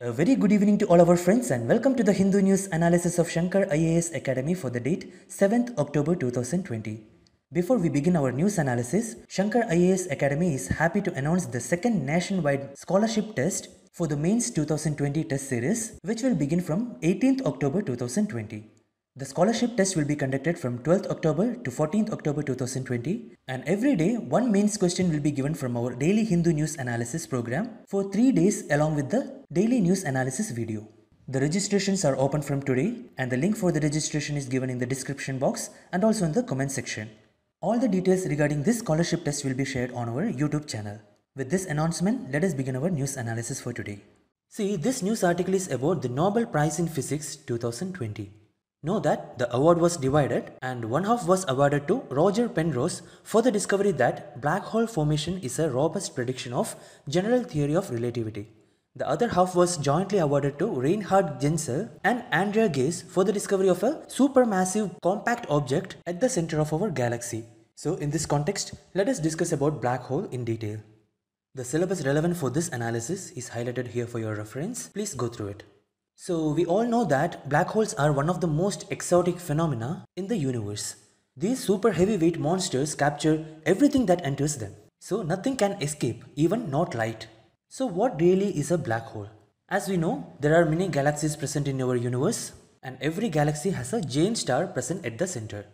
A very good evening to all our friends and welcome to the Hindu News analysis of Shankar IAS Academy for the date 7th October 2020. Before we begin our news analysis, Shankar IAS Academy is happy to announce the second nationwide scholarship test for the mains 2020 test series which will begin from 18th October 2020. The scholarship test will be conducted from 12th October to 14th October 2020 and every day one mains question will be given from our daily Hindu news analysis program for 3 days along with the daily news analysis video. The registrations are open from today and the link for the registration is given in the description box and also in the comment section. All the details regarding this scholarship test will be shared on our YouTube channel. With this announcement, let us begin our news analysis for today. See, this news article is about the Nobel Prize in Physics 2020. Know that the award was divided and one half was awarded to Roger Penrose for the discovery that black hole formation is a robust prediction of general theory of relativity. The other half was jointly awarded to Reinhard Genzel and Andrea Ghez for the discovery of a supermassive compact object at the center of our galaxy. So in this context, let us discuss about black hole in detail. The syllabus relevant for this analysis is highlighted here for your reference. Please go through it. So we all know that black holes are one of the most exotic phenomena in the universe. These super heavyweight monsters capture everything that enters them. So nothing can escape, even not light. So what really is a black hole? As we know, there are many galaxies present in our universe and every galaxy has a giant star present at the center.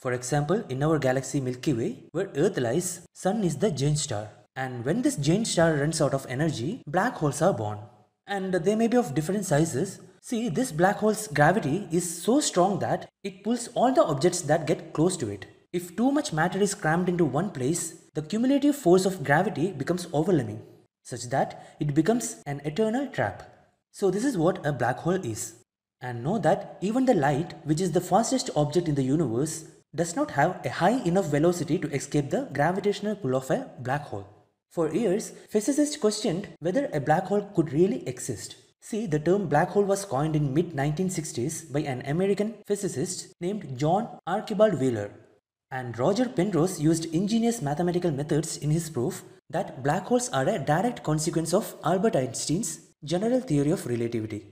For example, in our galaxy Milky Way, where Earth lies, Sun is the giant star. And when this giant star runs out of energy, black holes are born and they may be of different sizes. See, this black hole's gravity is so strong that it pulls all the objects that get close to it. If too much matter is crammed into one place, the cumulative force of gravity becomes overwhelming, such that it becomes an eternal trap. So this is what a black hole is. And know that even the light, which is the fastest object in the universe, does not have a high enough velocity to escape the gravitational pull of a black hole. For years, physicists questioned whether a black hole could really exist. See, the term black hole was coined in mid-1960s by an American physicist named John Archibald Wheeler. And Roger Penrose used ingenious mathematical methods in his proof that black holes are a direct consequence of Albert Einstein's general theory of relativity.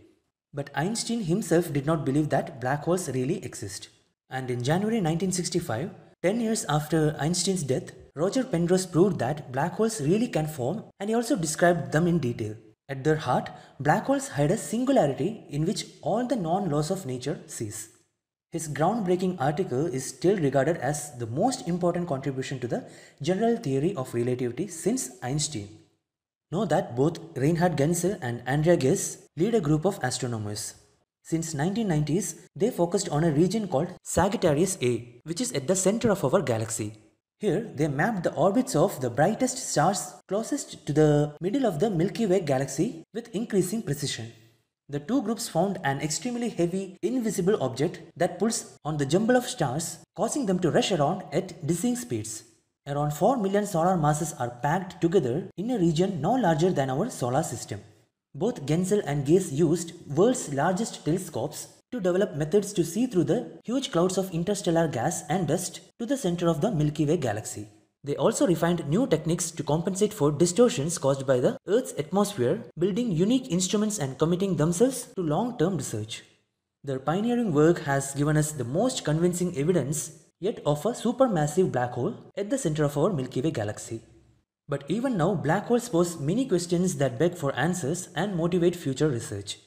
But Einstein himself did not believe that black holes really exist. And in January 1965, 10 years after Einstein's death, Roger Penrose proved that black holes really can form and he also described them in detail. At their heart, black holes hide a singularity in which all the non-laws of nature cease. His groundbreaking article is still regarded as the most important contribution to the general theory of relativity since Einstein. Know that both Reinhard Genzel and Andrea Ghez lead a group of astronomers. Since 1990s, they focused on a region called Sagittarius A, which is at the center of our galaxy. Here, they mapped the orbits of the brightest stars closest to the middle of the Milky Way galaxy with increasing precision. The two groups found an extremely heavy, invisible object that pulls on the jumble of stars, causing them to rush around at dizzying speeds. Around 4 million solar masses are packed together in a region no larger than our solar system. Both Genzel and Ghez used world's largest telescopes to develop methods to see through the huge clouds of interstellar gas and dust to the center of the Milky Way galaxy. They also refined new techniques to compensate for distortions caused by the Earth's atmosphere, building unique instruments and committing themselves to long-term research. Their pioneering work has given us the most convincing evidence yet of a supermassive black hole at the center of our Milky Way galaxy. But even now, black holes pose many questions that beg for answers and motivate future research.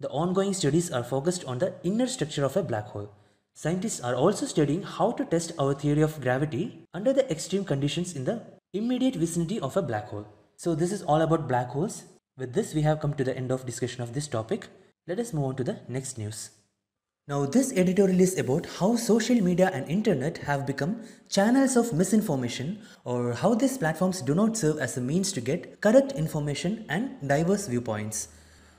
The ongoing studies are focused on the inner structure of a black hole. Scientists are also studying how to test our theory of gravity under the extreme conditions in the immediate vicinity of a black hole. So this is all about black holes. With this we have come to the end of discussion of this topic. Let us move on to the next news. Now this editorial is about how social media and internet have become channels of misinformation or how these platforms do not serve as a means to get correct information and diverse viewpoints.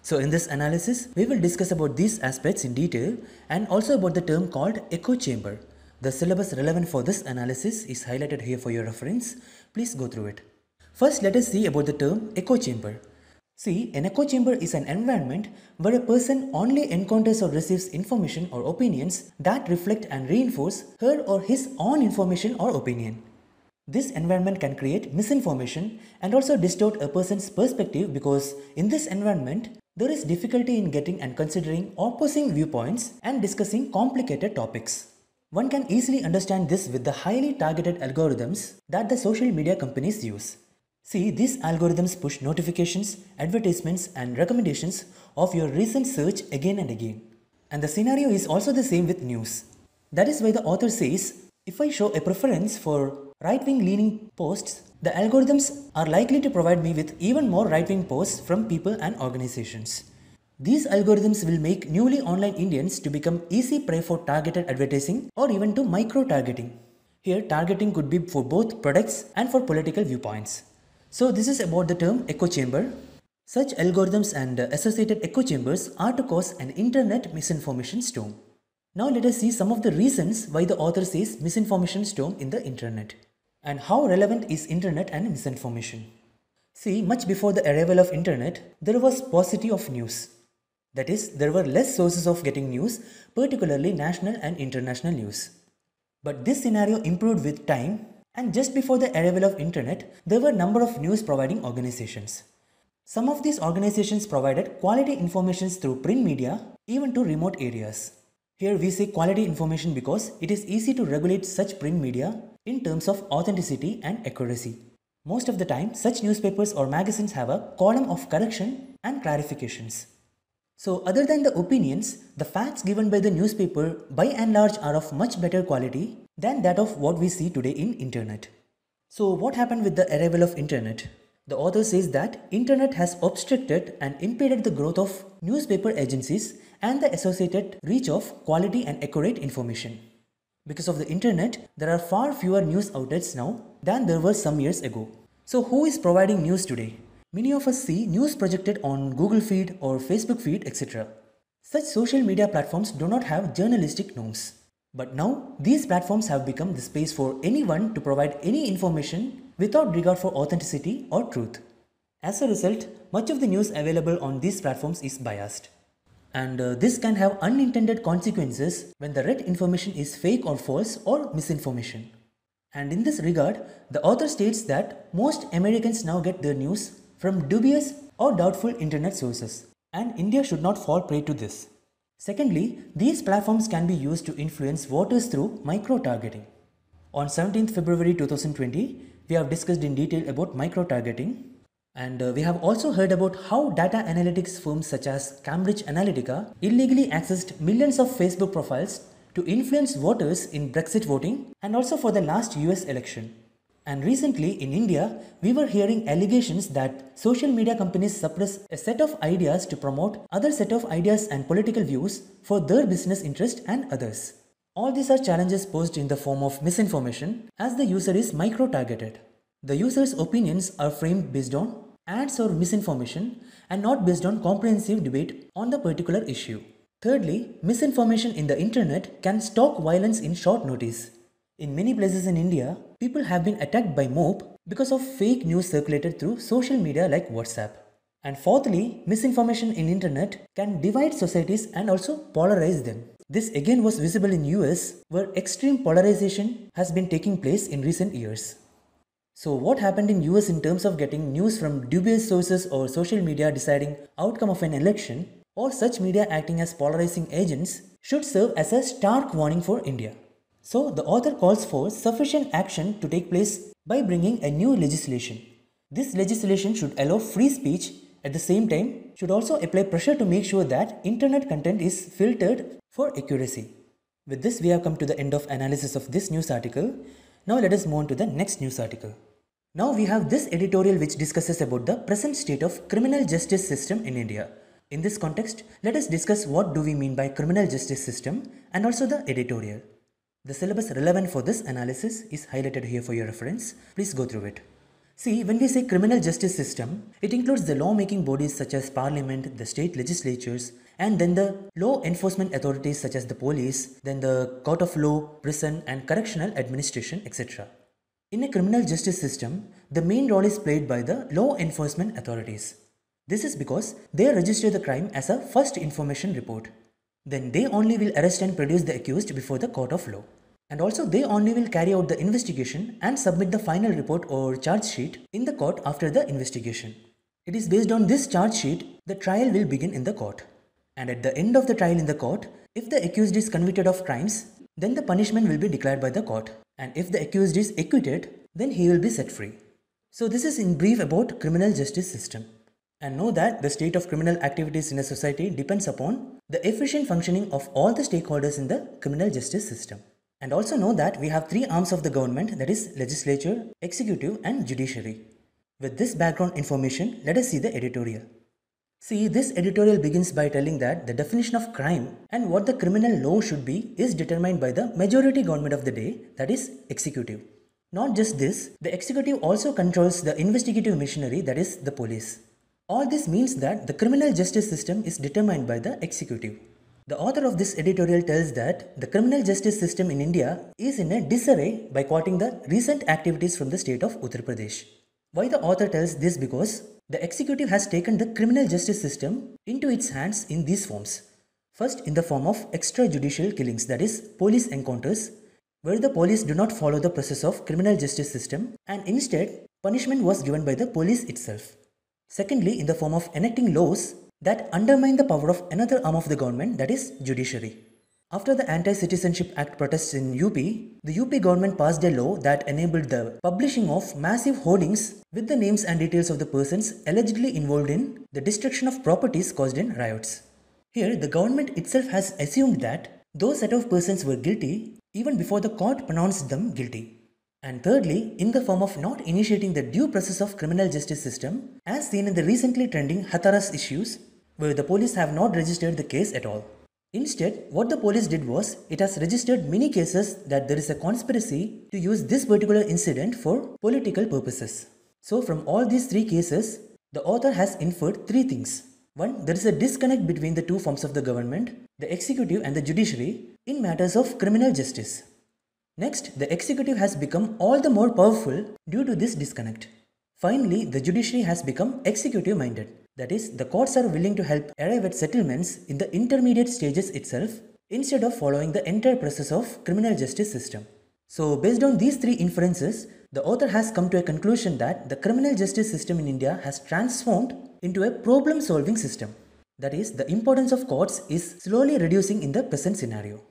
So in this analysis, we will discuss about these aspects in detail and also about the term called echo chamber. The syllabus relevant for this analysis is highlighted here for your reference. Please go through it. First, let us see about the term echo chamber. See, an echo chamber is an environment where a person only encounters or receives information or opinions that reflect and reinforce her or his own information or opinion. This environment can create misinformation and also distort a person's perspective because in this environment, there is difficulty in getting and considering opposing viewpoints and discussing complicated topics. One can easily understand this with the highly targeted algorithms that the social media companies use. See, these algorithms push notifications, advertisements, and recommendations of your recent search again and again. And the scenario is also the same with news. That is why the author says if I show a preference for right wing leaning posts, the algorithms are likely to provide me with even more right wing posts from people and organizations. These algorithms will make newly online Indians to become easy prey for targeted advertising or even to micro targeting. Here, targeting could be for both products and for political viewpoints. So, this is about the term echo chamber. Such algorithms and associated echo chambers are to cause an internet misinformation storm. Now, let us see some of the reasons why the author says misinformation storm in the internet and how relevant is internet and misinformation. See, much before the arrival of internet, there was paucity of news. That is, there were less sources of getting news, particularly national and international news. But this scenario improved with time and just before the arrival of internet, there were number of news providing organizations. Some of these organizations provided quality information through print media even to remote areas. Here we say quality information because it is easy to regulate such print media in terms of authenticity and accuracy. Most of the time, such newspapers or magazines have a column of correction and clarifications. So other than the opinions, the facts given by the newspaper by and large are of much better quality than that of what we see today in internet. So what happened with the arrival of internet? The author says that internet has obstructed and impeded the growth of newspaper agencies and the associated reach of quality and accurate information. Because of the internet, there are far fewer news outlets now than there were some years ago. So who is providing news today? Many of us see news projected on Google feed or Facebook feed etc. Such social media platforms do not have journalistic norms. But now, these platforms have become the space for anyone to provide any information without regard for authenticity or truth. As a result, much of the news available on these platforms is biased. And uh, this can have unintended consequences when the read information is fake or false or misinformation. And in this regard, the author states that most Americans now get their news from dubious or doubtful internet sources, and India should not fall prey to this. Secondly, these platforms can be used to influence voters through micro-targeting. On 17th February 2020, we have discussed in detail about micro-targeting and uh, we have also heard about how data analytics firms such as Cambridge Analytica illegally accessed millions of Facebook profiles to influence voters in Brexit voting and also for the last US election. And recently in India, we were hearing allegations that social media companies suppress a set of ideas to promote other set of ideas and political views for their business interest and others. All these are challenges posed in the form of misinformation as the user is micro-targeted. The user's opinions are framed based on ads or misinformation and not based on comprehensive debate on the particular issue. Thirdly, misinformation in the internet can stoke violence in short notice. In many places in India, people have been attacked by mob because of fake news circulated through social media like WhatsApp. And fourthly, misinformation in internet can divide societies and also polarize them. This again was visible in US where extreme polarization has been taking place in recent years. So what happened in US in terms of getting news from dubious sources or social media deciding outcome of an election or such media acting as polarizing agents should serve as a stark warning for India. So the author calls for sufficient action to take place by bringing a new legislation. This legislation should allow free speech at the same time should also apply pressure to make sure that internet content is filtered for accuracy. With this we have come to the end of analysis of this news article. Now let us move on to the next news article. Now we have this editorial which discusses about the present state of criminal justice system in India. In this context, let us discuss what do we mean by criminal justice system and also the editorial. The syllabus relevant for this analysis is highlighted here for your reference. Please go through it. See, when we say criminal justice system, it includes the law-making bodies such as parliament, the state legislatures, and then the law enforcement authorities such as the police, then the court of law, prison and correctional administration, etc. In a criminal justice system, the main role is played by the law enforcement authorities. This is because they register the crime as a first information report then they only will arrest and produce the accused before the court of law. And also they only will carry out the investigation and submit the final report or charge sheet in the court after the investigation. It is based on this charge sheet the trial will begin in the court. And at the end of the trial in the court, if the accused is convicted of crimes, then the punishment will be declared by the court. And if the accused is acquitted, then he will be set free. So this is in brief about criminal justice system. And know that the state of criminal activities in a society depends upon the efficient functioning of all the stakeholders in the criminal justice system. And also know that we have three arms of the government that is legislature, executive and judiciary. With this background information, let us see the editorial. See, this editorial begins by telling that the definition of crime and what the criminal law should be is determined by the majority government of the day, that is, executive. Not just this, the executive also controls the investigative machinery, that is, the police. All this means that the criminal justice system is determined by the executive. The author of this editorial tells that the criminal justice system in India is in a disarray by quoting the recent activities from the state of Uttar Pradesh. Why the author tells this because the executive has taken the criminal justice system into its hands in these forms. First, in the form of extrajudicial killings, that is, police encounters, where the police do not follow the process of criminal justice system and instead punishment was given by the police itself. Secondly, in the form of enacting laws that undermine the power of another arm of the government, that is, judiciary. After the Anti-Citizenship Act protests in UP, the UP government passed a law that enabled the publishing of massive hoardings with the names and details of the persons allegedly involved in the destruction of properties caused in riots. Here, the government itself has assumed that those set of persons were guilty even before the court pronounced them guilty. And thirdly, in the form of not initiating the due process of criminal justice system, as seen in the recently trending Hathras issues, where the police have not registered the case at all. Instead, what the police did was, it has registered many cases that there is a conspiracy to use this particular incident for political purposes. So from all these three cases, the author has inferred three things. One, there is a disconnect between the two forms of the government, the executive and the judiciary, in matters of criminal justice. Next, the executive has become all the more powerful due to this disconnect. Finally, the judiciary has become executive minded. That is, the courts are willing to help arrive at settlements in the intermediate stages itself instead of following the entire process of criminal justice system. So based on these three inferences, the author has come to a conclusion that the criminal justice system in India has transformed into a problem solving system. That is, the importance of courts is slowly reducing in the present scenario.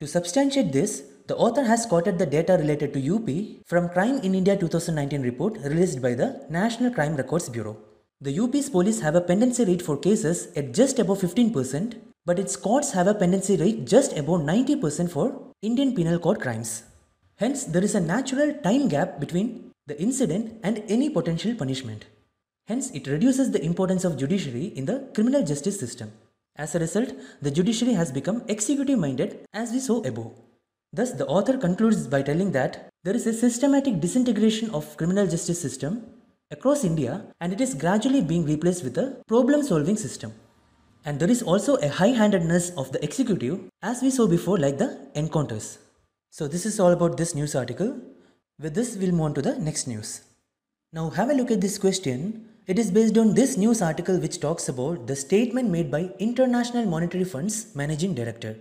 To substantiate this, the author has quoted the data related to UP from Crime in India 2019 report released by the National Crime Records Bureau. The UP's police have a pendency rate for cases at just above 15%, but its courts have a pendency rate just above 90% for Indian Penal Code crimes. Hence, there is a natural time gap between the incident and any potential punishment. Hence, it reduces the importance of judiciary in the criminal justice system. As a result, the judiciary has become executive minded as we saw above. Thus, the author concludes by telling that there is a systematic disintegration of criminal justice system across India and it is gradually being replaced with a problem solving system. And there is also a high handedness of the executive as we saw before like the encounters. So this is all about this news article. With this we'll move on to the next news. Now have a look at this question. It is based on this news article which talks about the statement made by International Monetary Fund's managing director.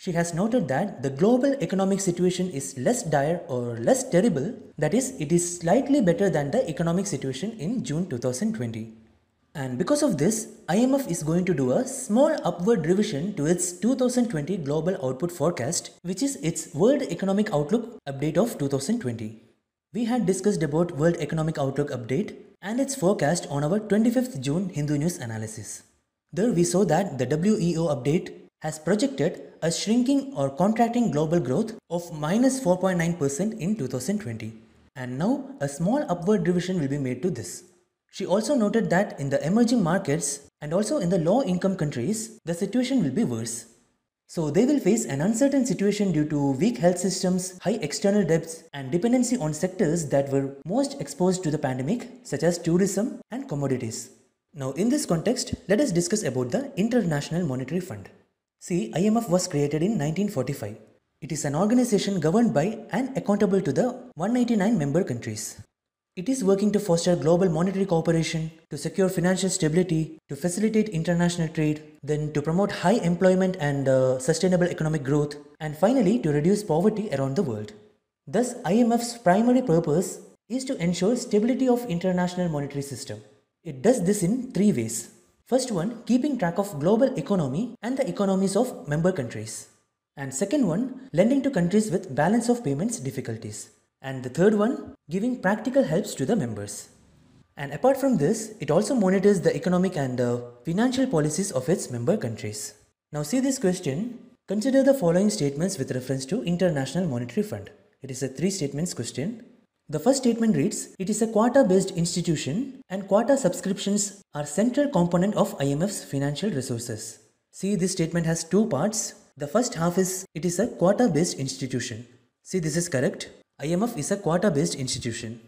She has noted that the global economic situation is less dire or less terrible, that is, it is slightly better than the economic situation in June 2020. And because of this, IMF is going to do a small upward revision to its 2020 global output forecast, which is its World Economic Outlook update of 2020. We had discussed about World Economic Outlook update and its forecast on our 25th June Hindu News analysis. There we saw that the WEO update has projected a shrinking or contracting global growth of minus 4.9% in 2020. And now a small upward revision will be made to this. She also noted that in the emerging markets and also in the low income countries, the situation will be worse. So they will face an uncertain situation due to weak health systems, high external debts, and dependency on sectors that were most exposed to the pandemic, such as tourism and commodities. Now, in this context, let us discuss about the International Monetary Fund. See, IMF was created in 1945. It is an organization governed by and accountable to the 189 member countries. It is working to foster global monetary cooperation, to secure financial stability, to facilitate international trade, then to promote high employment and uh, sustainable economic growth, and finally to reduce poverty around the world. Thus, IMF's primary purpose is to ensure stability of international monetary system. It does this in three ways. First one, keeping track of global economy and the economies of member countries. And second one, lending to countries with balance of payments difficulties. And the third one, giving practical helps to the members. And apart from this, it also monitors the economic and financial policies of its member countries. Now see this question. Consider the following statements with reference to International Monetary Fund. It is a three statements question. The first statement reads, it is a quota based institution and quota subscriptions are central component of IMF's financial resources. See this statement has two parts. The first half is, it is a quota based institution. See this is correct. IMF is a quota based institution.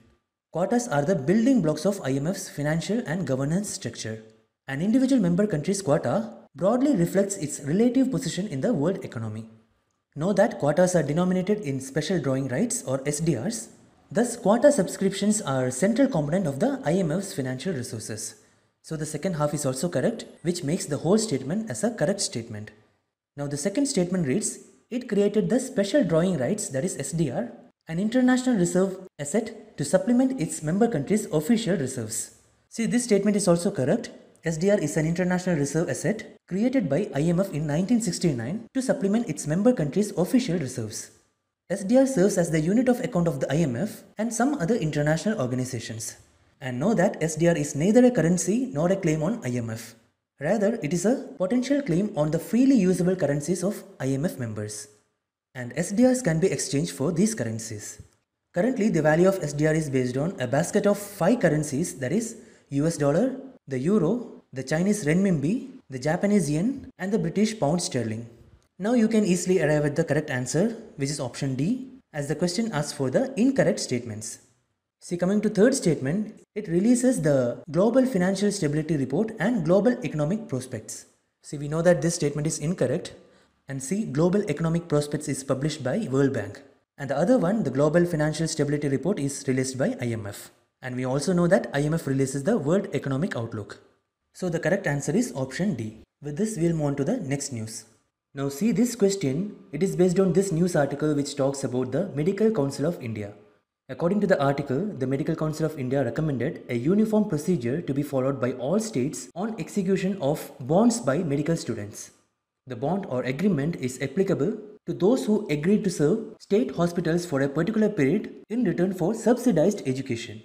Quotas are the building blocks of IMF's financial and governance structure. An individual member country's quota broadly reflects its relative position in the world economy. Know that quotas are denominated in special drawing rights or SDRs. Thus, quota subscriptions are central component of the IMF's financial resources. So the second half is also correct, which makes the whole statement as a correct statement. Now the second statement reads, it created the special drawing rights that is SDR an international reserve asset to supplement its member countries' official reserves. See, this statement is also correct. SDR is an international reserve asset created by IMF in 1969 to supplement its member countries' official reserves. SDR serves as the unit of account of the IMF and some other international organizations. And know that SDR is neither a currency nor a claim on IMF. Rather, it is a potential claim on the freely usable currencies of IMF members and SDRs can be exchanged for these currencies. Currently, the value of SDR is based on a basket of five currencies that is US dollar, the euro, the Chinese renminbi, the Japanese yen and the British pound sterling. Now you can easily arrive at the correct answer which is option D as the question asks for the incorrect statements. See coming to third statement, it releases the Global Financial Stability Report and Global Economic Prospects. See we know that this statement is incorrect and see Global Economic Prospects is published by World Bank. And the other one, the Global Financial Stability Report is released by IMF. And we also know that IMF releases the World Economic Outlook. So the correct answer is option D. With this, we'll move on to the next news. Now see this question, it is based on this news article which talks about the Medical Council of India. According to the article, the Medical Council of India recommended a uniform procedure to be followed by all states on execution of bonds by medical students. The bond or agreement is applicable to those who agree to serve state hospitals for a particular period in return for subsidized education.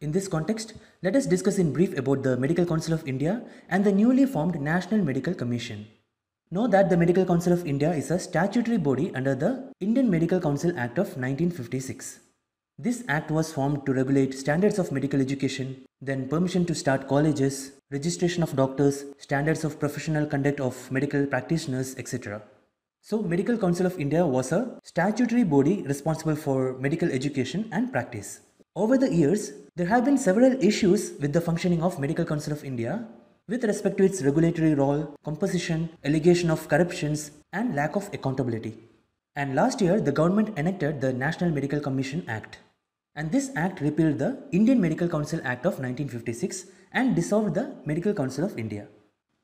In this context, let us discuss in brief about the Medical Council of India and the newly formed National Medical Commission. Know that the Medical Council of India is a statutory body under the Indian Medical Council Act of 1956. This act was formed to regulate standards of medical education, then permission to start colleges, registration of doctors, standards of professional conduct of medical practitioners, etc. So, Medical Council of India was a statutory body responsible for medical education and practice. Over the years, there have been several issues with the functioning of Medical Council of India with respect to its regulatory role, composition, allegation of corruptions, and lack of accountability. And last year, the government enacted the National Medical Commission Act. And this act repealed the Indian Medical Council Act of 1956 and dissolved the Medical Council of India.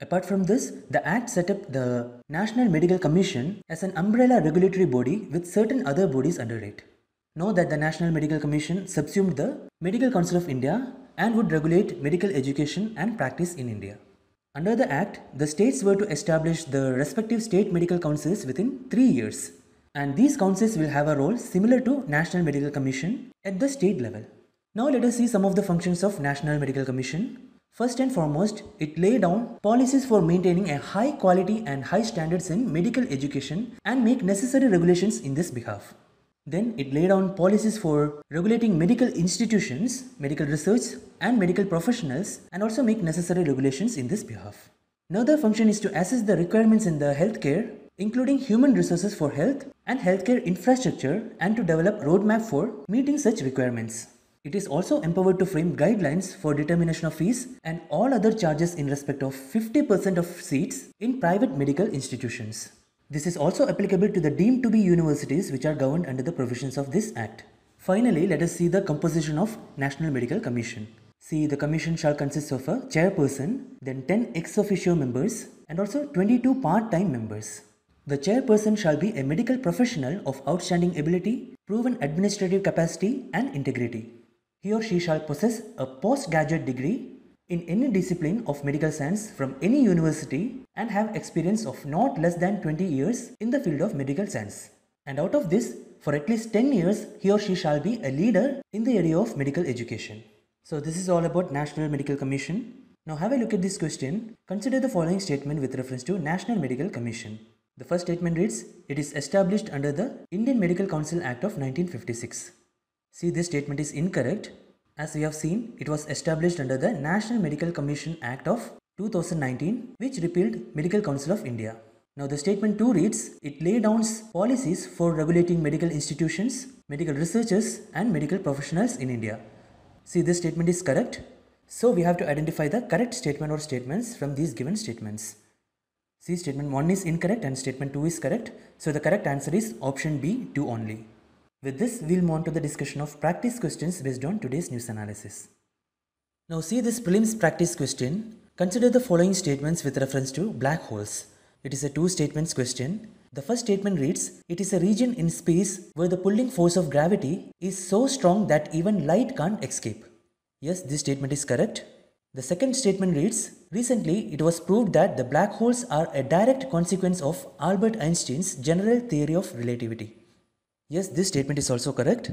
Apart from this, the Act set up the National Medical Commission as an umbrella regulatory body with certain other bodies under it. Know that the National Medical Commission subsumed the Medical Council of India and would regulate medical education and practice in India. Under the Act, the states were to establish the respective state medical councils within three years and these councils will have a role similar to National Medical Commission at the state level. Now let us see some of the functions of National Medical Commission. First and foremost, it lay down policies for maintaining a high quality and high standards in medical education and make necessary regulations in this behalf. Then it laid down policies for regulating medical institutions, medical research and medical professionals and also make necessary regulations in this behalf. Another function is to assess the requirements in the healthcare including human resources for health and healthcare infrastructure and to develop roadmap for meeting such requirements. It is also empowered to frame guidelines for determination of fees and all other charges in respect of 50% of seats in private medical institutions. This is also applicable to the deemed to be universities which are governed under the provisions of this act. Finally, let us see the composition of National Medical Commission. See, the commission shall consist of a chairperson, then 10 ex officio members and also 22 part-time members. The chairperson shall be a medical professional of outstanding ability, proven administrative capacity and integrity. He or she shall possess a postgraduate degree in any discipline of medical science from any university and have experience of not less than 20 years in the field of medical science. And out of this, for at least 10 years, he or she shall be a leader in the area of medical education. So this is all about National Medical Commission. Now have a look at this question. Consider the following statement with reference to National Medical Commission. The first statement reads, it is established under the Indian Medical Council Act of 1956. See this statement is incorrect. As we have seen, it was established under the National Medical Commission Act of 2019 which repealed Medical Council of India. Now the statement 2 reads, it lays down policies for regulating medical institutions, medical researchers and medical professionals in India. See this statement is correct. So we have to identify the correct statement or statements from these given statements. See statement 1 is incorrect and statement 2 is correct. So the correct answer is option B 2 only. With this we'll move on to the discussion of practice questions based on today's news analysis. Now see this prelims practice question. Consider the following statements with reference to black holes. It is a two statements question. The first statement reads, it is a region in space where the pulling force of gravity is so strong that even light can't escape. Yes, this statement is correct. The second statement reads, recently it was proved that the black holes are a direct consequence of Albert Einstein's general theory of relativity. Yes, this statement is also correct.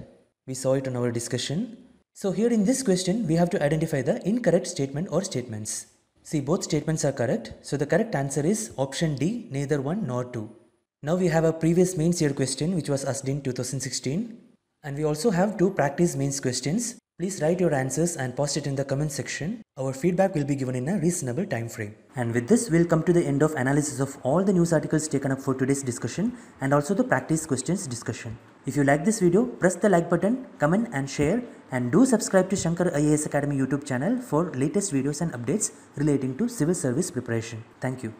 We saw it in our discussion. So here in this question, we have to identify the incorrect statement or statements. See, both statements are correct. So the correct answer is option D, neither one nor two. Now we have a previous mains year question which was asked in 2016. And we also have two practice mains questions. Please write your answers and post it in the comment section. Our feedback will be given in a reasonable time frame. And with this, we'll come to the end of analysis of all the news articles taken up for today's discussion and also the practice questions discussion. If you like this video, press the like button, comment and share and do subscribe to Shankar IAS Academy YouTube channel for latest videos and updates relating to civil service preparation. Thank you.